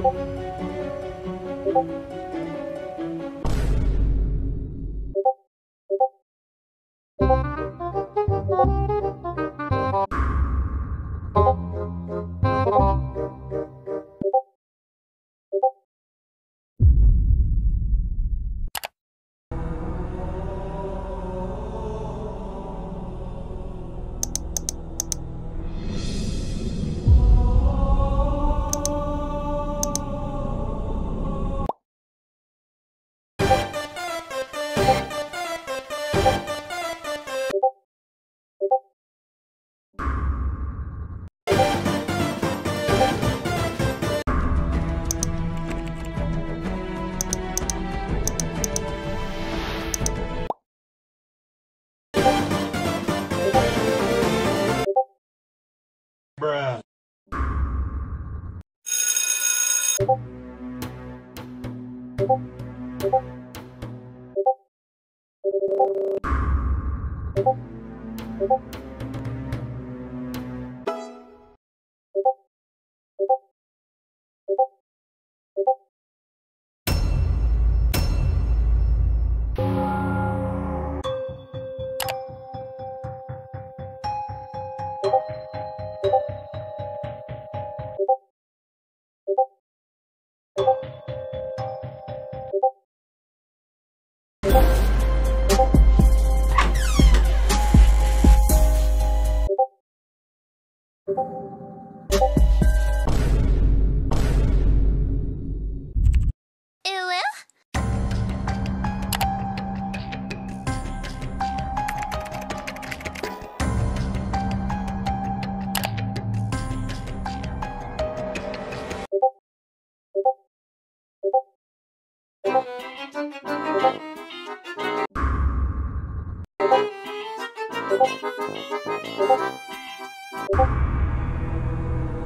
Thank you. Bruh. Ew.